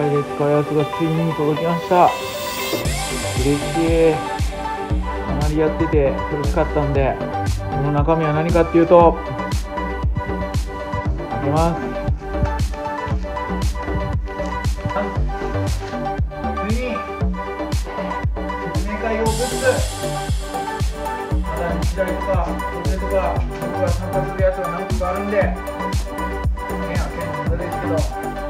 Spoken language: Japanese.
回で使うやつがついに届きました。嬉しい。かなりやってて苦しかったんでこの中身は何かっていうと開けます。ついに説明会用グッズ。まだ日大とか小手とか僕が参加するやつが何個かあるんでね開けるの無駄ですけど。